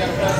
Gracias.